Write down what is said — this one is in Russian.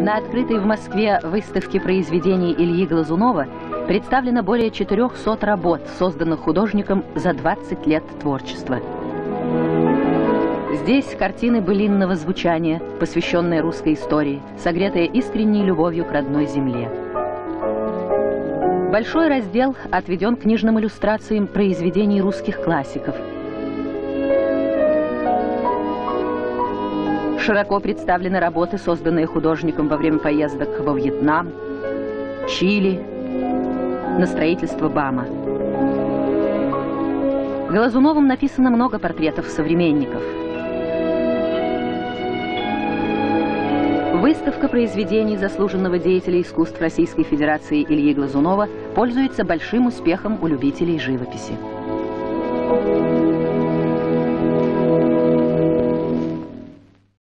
На открытой в Москве выставке произведений Ильи Глазунова представлено более 400 работ, созданных художником за 20 лет творчества. Здесь картины былинного звучания, посвященные русской истории, согретые искренней любовью к родной земле. Большой раздел отведен книжным иллюстрациям произведений русских классиков – Широко представлены работы, созданные художником во время поездок во Вьетнам, Чили, на строительство БАМа. Глазуновым написано много портретов современников. Выставка произведений заслуженного деятеля искусств Российской Федерации Ильи Глазунова пользуется большим успехом у любителей живописи.